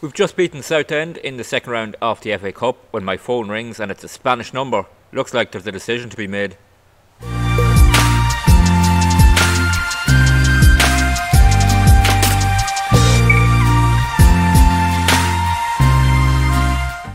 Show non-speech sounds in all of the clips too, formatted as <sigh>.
We've just beaten Southend in the second round of the FA Cup when my phone rings and it's a Spanish number. Looks like there's a decision to be made.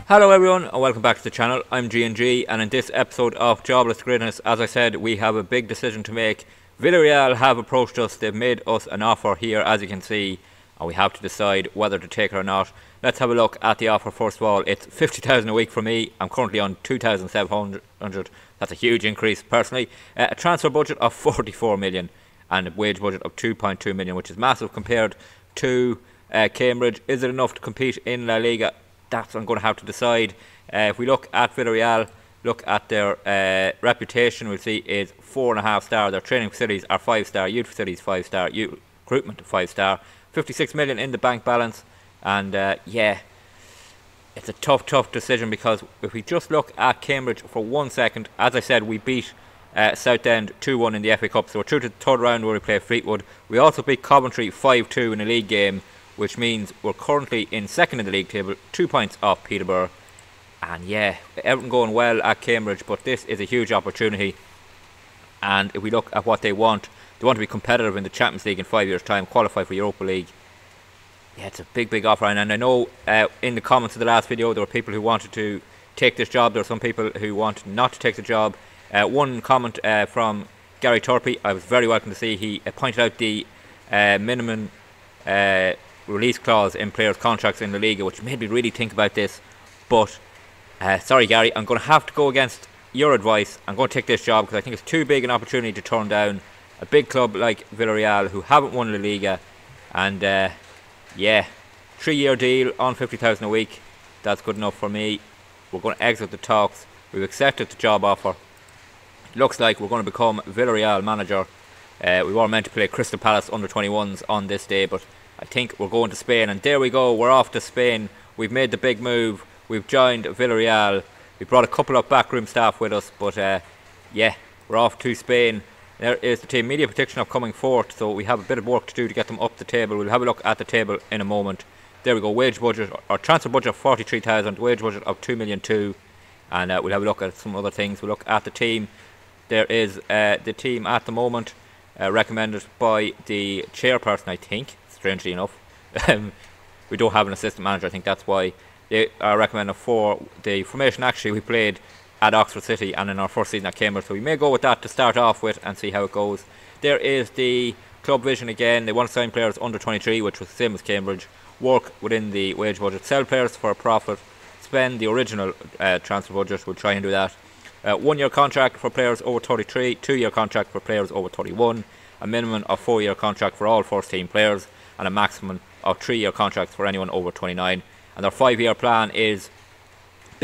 Hello everyone and welcome back to the channel. I'm G&G and in this episode of Jobless Greatness, as I said, we have a big decision to make. Villarreal have approached us, they've made us an offer here as you can see and we have to decide whether to take it or not. Let's have a look at the offer first of all. It's 50,000 a week for me. I'm currently on 2,700. That's a huge increase personally. Uh, a transfer budget of 44 million and a wage budget of 2.2 million, which is massive compared to uh, Cambridge. Is it enough to compete in La Liga? That's what I'm going to have to decide. Uh, if we look at Villarreal, look at their uh, reputation, we'll see is four and a half star. Their training facilities are five star, youth facilities five star, youth recruitment five star. 56 million in the bank balance. And uh, yeah, it's a tough, tough decision because if we just look at Cambridge for one second, as I said, we beat uh, Southend 2 1 in the FA Cup, so we're through to the third round where we play Fleetwood. We also beat Coventry 5 2 in a league game, which means we're currently in second in the league table, two points off Peterborough. And yeah, everything going well at Cambridge, but this is a huge opportunity. And if we look at what they want, they want to be competitive in the Champions League in five years' time, qualify for Europa League. Yeah, it's a big, big offer. And, I know uh, in the comments of the last video, there were people who wanted to take this job. There are some people who wanted not to take the job. Uh, one comment uh, from Gary Turpey, I was very welcome to see. He uh, pointed out the uh, minimum uh, release clause in players' contracts in the league, which made me really think about this. But sorry, Gary, I'm going to have to go against your advice. I'm going to take this job because I think it's too big an opportunity to turn down a big club like Villarreal who haven't won La Liga, and uh, yeah, three-year deal on fifty thousand a week. That's good enough for me. We're going to exit the talks. We've accepted the job offer. Looks like we're going to become Villarreal manager. Uh, we were meant to play Crystal Palace under 21s on this day, but I think we're going to Spain. And there we go. We're off to Spain. We've made the big move. We've joined Villarreal. We brought a couple of backroom staff with us, but uh, yeah, we're off to Spain. There is the team media protection of coming fourth, so we have a bit of work to do to get them up the table. We'll have a look at the table in a moment. There we go, wage budget, or transfer budget of 43,000, wage budget of 2 million two, and uh, we'll have a look at some other things. We'll look at the team. There is uh, the team at the moment uh, recommended by the chairperson, I think, strangely enough. <laughs> We don't have an assistant manager, I think that's why they are recommended for the formation. Actually, we played at Oxford City and in our first season at Cambridge. So we may go with that to start off with and see how it goes. There is the club vision again. They want to sign players under 23, which was the same as Cambridge. Work within the wage budget. Sell players for a profit. Spend the original uh, transfer budget. We'll try and do that. Uh, one year contract for players over 33. Two year contract for players over 31. A minimum of four year contract for all first team players. And a maximum of three year contracts for anyone over 29. And their five year plan is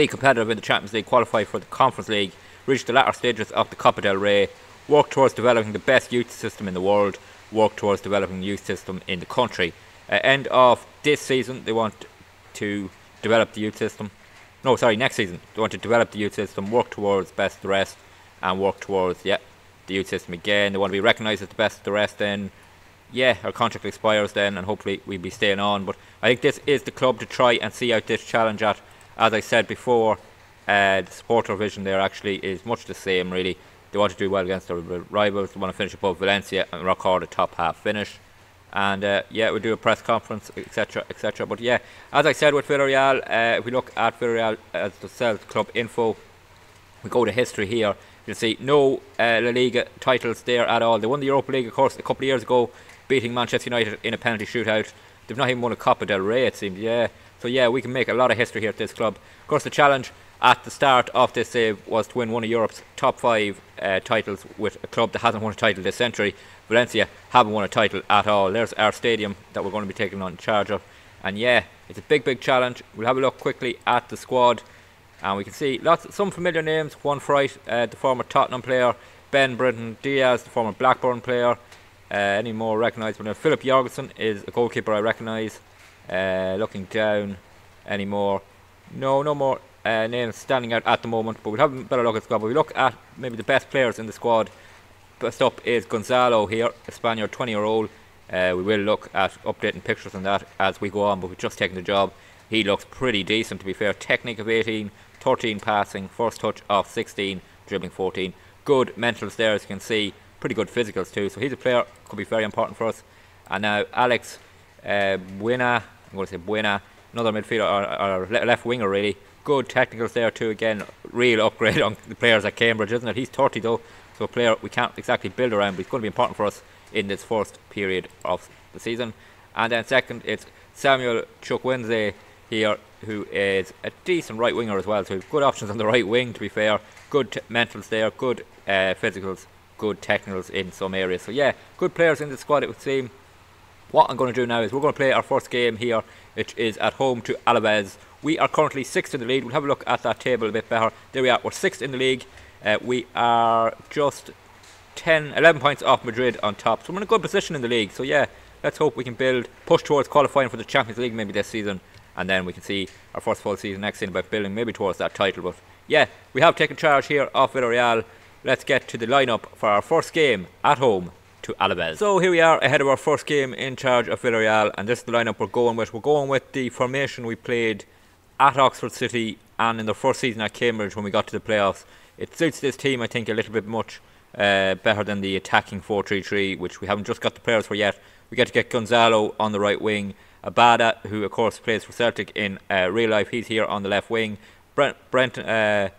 be competitive in the Champions League, qualify for the Conference League, reach the latter stages of the Copa del Rey, work towards developing the best youth system in the world, work towards developing the youth system in the country. Uh, end of this season, they want to develop the youth system. No, sorry, next season they want to develop the youth system, work towards best of the rest, and work towards yeah the youth system again. They want to be recognised as the best of the rest. Then, yeah, our contract expires then, and hopefully we'll be staying on. But I think this is the club to try and see out this challenge at as I said before, uh, the supporter vision there actually is much the same, really. They want to do well against their rivals, they want to finish above Valencia and record a top half finish. And uh, yeah, we'll do a press conference, etc., etc. But yeah, as I said with Villarreal, uh, if we look at Villarreal as the Celtic club info, we go to history here. You'll see no uh, La Liga titles there at all. They won the Europa League, of course, a couple of years ago, beating Manchester United in a penalty shootout. They've not even won a Copa del Rey, it seems. Yeah, so yeah, we can make a lot of history here at this club. Of course, the challenge at the start of this save was to win one of Europe's top five uh, titles with a club that hasn't won a title this century. Valencia haven't won a title at all. There's our stadium that we're going to be taking on charge of. And yeah, it's a big, big challenge. We'll have a look quickly at the squad. And we can see lots, some familiar names. Juan Foyth, uh, the former Tottenham player. Ben Brereton Diaz, the former Blackburn player. Uh, any more recognisable? Filip Jorgensen is a goalkeeper I recognise. Uh, looking down any more? No, no more uh, names standing out at the moment, but we'll have a better look at the squad. But we look at maybe the best players in the squad. First up is Gonzalo here, a Spaniard, 20 year old. Uh, we will look at updating pictures on that as we go on, but we've just taken the job. He looks pretty decent, to be fair. Technique of 18, 13 passing, first touch of 16, dribbling 14. Good mentals there, as you can see. Pretty good physicals too. So he's a player, could be very important for us. And now Alex uh, Baena, I'm going to say Baena, another midfielder or, or left winger really. Good technicals there too. Again, real upgrade <laughs> on the players at Cambridge, isn't it? He's 30 though, so a player we can't exactly build around, but he's going to be important for us in this first period of the season. And then second, it's Samuel Chukwueze here, who is a decent right winger as well. So good options on the right wing, to be fair. Good mentals there, good uh, physicals, good technicals in some areas. So yeah, good players in the squad. It would seem. What I'm going to do now is we're going to play our first game here, which is at home to Alaves. We are currently sixth in the league. We'll have a look at that table a bit better. There we are. We're sixth in the league. Uh, we are just 10, 11 points off Madrid on top. So we're in a good position in the league. So yeah, let's hope we can build, push towards qualifying for the Champions League maybe this season. And then we can see our first full season next season by building maybe towards that title. But yeah, we have taken charge here of Villarreal. Let's get to the lineup for our first game at home to Alaves. So here we are ahead of our first game in charge of Villarreal. And this is the lineup we're going with. We're going with the formation we played at Oxford City and in the first season at Cambridge when we got to the playoffs. It suits this team, I think, a little bit much uh, better than the attacking 4-3-3, which we haven't just got the players for yet. We get to get Gonzalo on the right wing, Abada, who of course plays for Celtic in uh, real life, he's here on the left wing. Brent, Brent uh,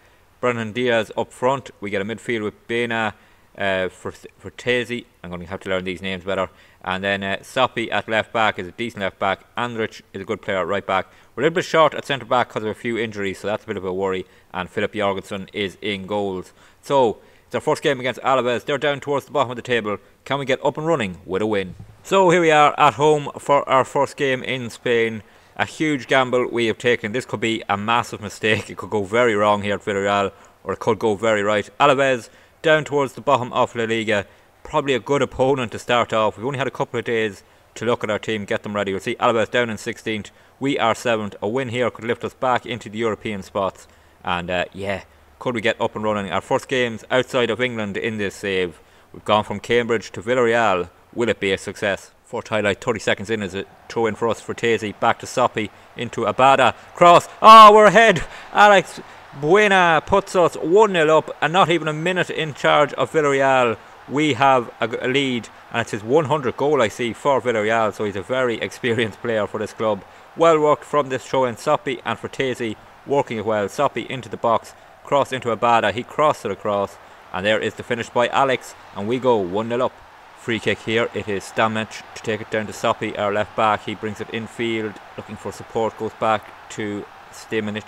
Brereton Diaz up front. We get a midfield with Bena uh, for for Tezi. I'm going to have to learn these names better. And then uh, Soppy at left back is a decent left back. Andrich is a good player at right back. We're a little bit short at centre back because of a few injuries, so that's a bit of a worry. And Filip Jorgensen is in goals. So it's our first game against Alaves. They're down towards the bottom of the table. Can we get up and running with a win? So here we are at home for our first game in Spain. A huge gamble we have taken. This could be a massive mistake. It could go very wrong here at Villarreal, or it could go very right. Alaves down towards the bottom of La Liga. Probably a good opponent to start off. We've only had a couple of days to look at our team, get them ready. We'll see Alaves down in 16th. We are 7th. A win here could lift us back into the European spots. And uh, yeah, could we get up and running? Our first games outside of England in this save. We've gone from Cambridge to Villarreal. Will it be a success? Fourth highlight, 30 seconds in, is a throw in for us for Tazy. Back to Soppy, into Abada. Cross. Oh, we're ahead. Alex Baena puts us 1 0 up, and not even a minute in charge of Villarreal. We have a, a lead, and it's his 100 goal I see for Villarreal, so he's a very experienced player for this club. Well worked from this throw in Soppy and for Tazy, working it well. Soppy into the box, cross into Abada. He crossed it across. And there is the finish by Alex. And we go 1 0 up. Free kick here. It is Stamic to take it down to Soppy, our left back. He brings it infield, looking for support. Goes back to Stamanic.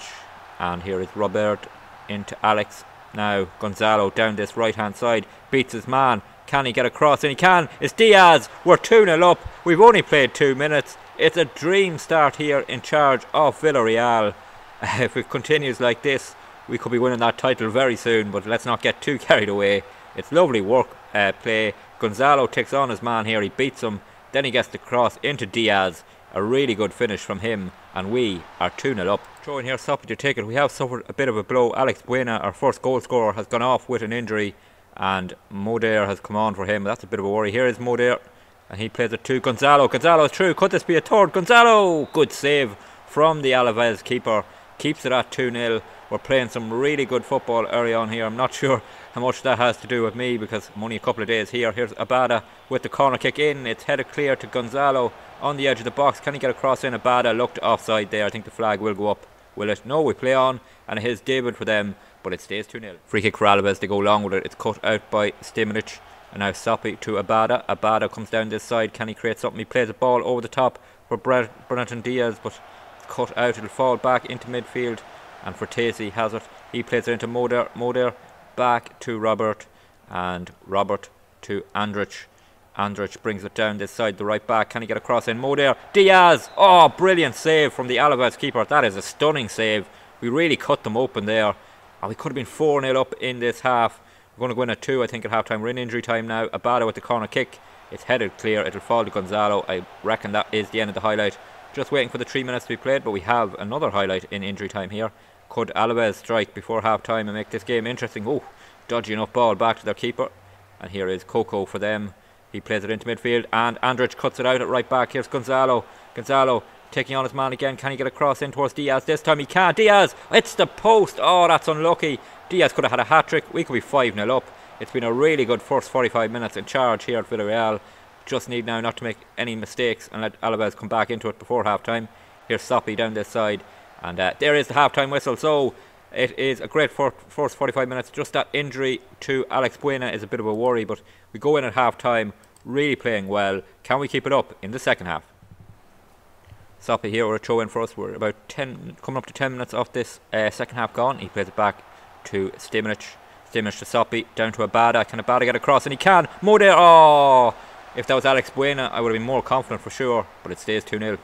And here is Robert into Alex. Now Gonzalo down this right hand side. Beats his man. Can he get across? And he can. It's Diaz. We're 2 0 up. We've only played two minutes. It's a dream start here in charge of Villarreal. <laughs> if it continues like this, we could be winning that title very soon, but let's not get too carried away. It's lovely work uh, play. Gonzalo takes on his man here, he beats him, then he gets the cross into Diaz. A really good finish from him, and we are 2 0 up. Throwing here, Soppy to take it. We have suffered a bit of a blow. Alex Baena, our first goal scorer, has gone off with an injury, and Moder has come on for him. That's a bit of a worry. Here is Moder, and he plays it to Gonzalo. Gonzalo is through. Could this be a third? Gonzalo! Good save from the Alaves keeper. Keeps it at 2 0. We're playing some really good football early on here. I'm not <laughs> sure how much that has to do with me because I'm only a couple of days here. Here's Abada with the corner kick in. It's headed clear to Gonzalo on the edge of the box. Can he get across in? Abada looked offside there. I think the flag will go up. Will it? No, we play on. And it is David for them, but it stays 2 0. Free kick for Alaves. They go long with it. It's cut out by Stimanic. And now Soppy to Abada. Abada comes down this side. Can he create something? He plays a ball over the top for Brereton Diaz, but cut out. It'll fall back into midfield and for Tacy has it. He plays it into Moder. Moder back to Robert, and Robert to Andrich. Andrich brings it down this side, the right back. Can he get across in? Moder. Diaz! Oh, brilliant save from the Alaves keeper. That is a stunning save. We really cut them open there. Oh, we could have been 4 0 up in this half. We're going to go in at 2, I think, at half time. We're in injury time now. Abada with the corner kick. It's headed clear. It'll fall to Gonzalo. I reckon that is the end of the highlight. Just waiting for the 3 minutes to be played, but we have another highlight in injury time here. Could Alaves strike before half time and make this game interesting? Oh, dodgy enough ball back to their keeper. And here is Coco for them. He plays it into midfield, and Andrich cuts it out at right back. Here's Gonzalo. Gonzalo taking on his man again. Can he get across in towards Diaz? This time he can't. Diaz! It's the post! Oh, that's unlucky. Diaz could have had a hat trick. We could be 5 0 up. It's been a really good first 45 minutes in charge here at Villarreal. Just need now not to make any mistakes and let Alaves come back into it before half time. Here's Soppy down this side. And uh, there is the half time whistle. So it is a great first 45 minutes. Just that injury to Alex Baena is a bit of a worry, but we go in at half time really playing well. Can we keep it up in the second half? Soppy here with a throw in for us. We're about 10, coming up to 10 minutes off this uh, second half gone. He plays it back to Stiminic. Stiminic to Soppy, down to Abada. Can Abada get across? And he can. More there. Oh! If that was Alex Baena, I would have been more confident for sure, but it stays 2 0.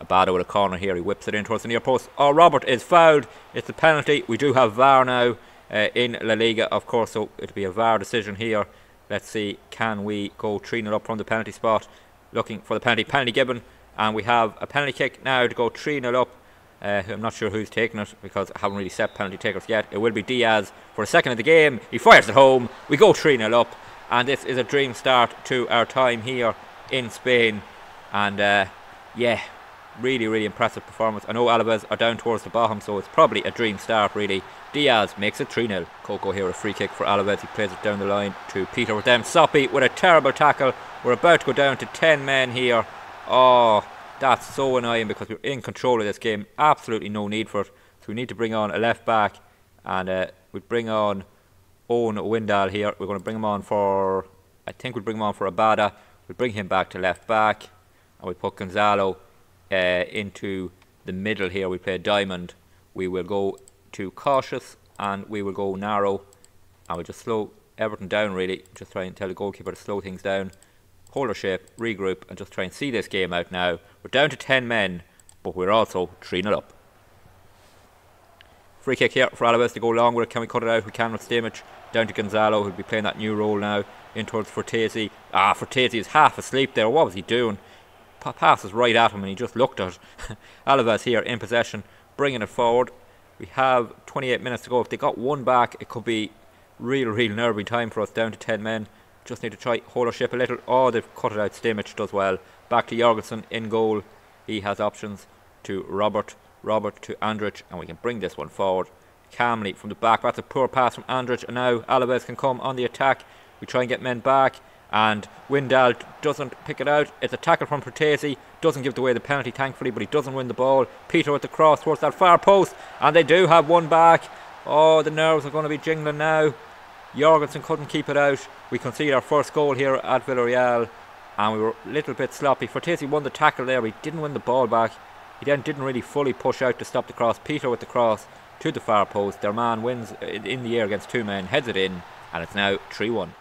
Abada with a corner here. He whips it in towards the near post. Oh, Robert is fouled. It's a penalty. We do have VAR now uh, in La Liga, of course, so it'll be a VAR decision here. Let's see, can we go 3 0 up from the penalty spot? Looking for the penalty. Penalty given and we have a penalty kick now to go 3 0 up. Uh, I'm not sure who's taking it because I haven't really set penalty takers yet. It will be Diaz for a second of the game. He fires it home. We go 3 0 up. And this is a dream start to our time here in Spain. And uh, yeah, really, really impressive performance. I know Alaves are down towards the bottom, so it's probably a dream start, really. Diaz makes it 3 0. Coco here, a free kick for Alaves. He plays it down the line to Peter with them. Soppy with a terrible tackle. We're about to go down to 10 men here. Oh, that's so annoying because we're in control of this game. Absolutely no need for it. So we need to bring on a left back and uh, we bring on Owen Wijndal here. We're going to bring him on for, I think we'll bring him on for Abada. We'll bring him back to left back and we put Gonzalo uh, into the middle here. We play diamond. We will go to cautious and we will go narrow and we'll just slow everything down really. Just try and tell the goalkeeper to slow things down hold our shape, regroup, and just try and see this game out now. We're down to 10 men, but we're also 3 0 up. Free kick here for Alaves to go long with it. Can we cut it out? We can with Stimage. Down to Gonzalo, who'll be playing that new role now. In towards Fortesi. Ah, Fortesi is half asleep there. What was he doing? Pa passes right at him and he just looked at it. <laughs> Alaves here in possession, bringing it forward. We have 28 minutes to go. If they got one back, it could be real, real nervy time for us down to 10 men. Just need to try hold our ship a little. Oh, they've cut it out. Stimich does well. Back to Jorgensen in goal. He has options to Robert. Robert to Andrich. And we can bring this one forward calmly from the back. That's a poor pass from Andrich. And now Alaves can come on the attack. We try and get men back. And Windal doesn't pick it out. It's a tackle from Protesi. Doesn't give away the penalty, thankfully, but he doesn't win the ball. Peter with the cross towards that far post. And they do have one back. Oh, the nerves are going to be jingling now. Jorgensen couldn't keep it out. We conceded our first goal here at Villarreal and we were a little bit sloppy. Fortesi won the tackle there, he didn't win the ball back. He then didn't really fully push out to stop the cross. Peter with the cross to the far post. Their man wins in the air against two men, heads it in, and it's now 3 1.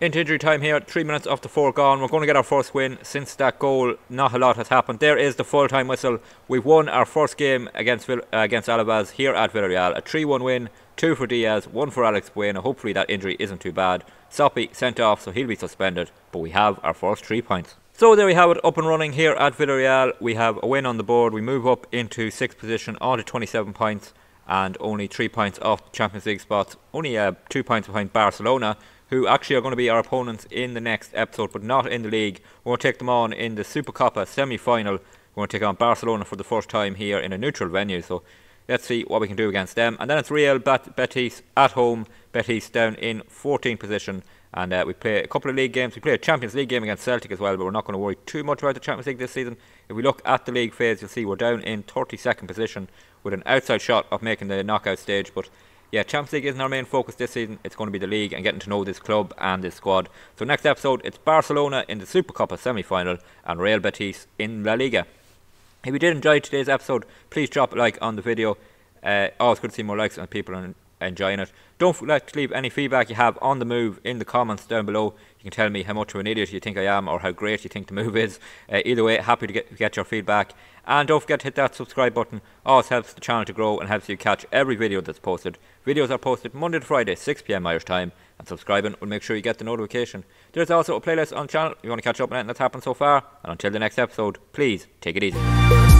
Into injury time here, three minutes off the four gone. We're going to get our first win since that goal. Not a lot has happened. There is the full time whistle. We've won our first game against uh, against Alaves here at Villarreal. A 3 1 win, two for Diaz, one for Alex Baena. Hopefully that injury isn't too bad. Soppy sent off, so he'll be suspended. But we have our first three points. So there we have it up and running here at Villarreal. We have a win on the board. We move up into sixth position on to 27 points and only three points off the Champions League spots. Only uh, two points behind Barcelona who actually are going to be our opponents in the next episode, but not in the league. We're going to take them on in the Supercopa semi-final. We're going to take on Barcelona for the first time here in a neutral venue. So let's see what we can do against them. And then it's Real Betis at home. Betis down in 14th position. And uh, we play a couple of league games. We play a Champions League game against Celtic as well, but we're not going to worry too much about the Champions League this season. If we look at the league phase, you'll see we're down in 32nd position with an outside shot of making the knockout stage. But yeah, Champions League isn't our main focus this season. It's going to be the league and getting to know this club and this squad. So next episode, it's Barcelona in the Supercopa semi-final and Real Betis in La Liga. If you did enjoy today's episode, please drop a like on the video. Uh, always good to see more likes and people enjoying it. Don't forget to leave any feedback you have on the move in the comments down below. You can tell me how much of an idiot you think I am or how great you think the move is. Uh, either way, happy to get, get your feedback. And don't forget to hit that subscribe button. Always helps the channel to grow and helps you catch every video that's posted. Videos are posted Monday to Friday, 6pm Irish time. And subscribing will make sure you get the notification. There's also a playlist on the channel if you want to catch up on anything that's happened so far. And until the next episode, please take it easy.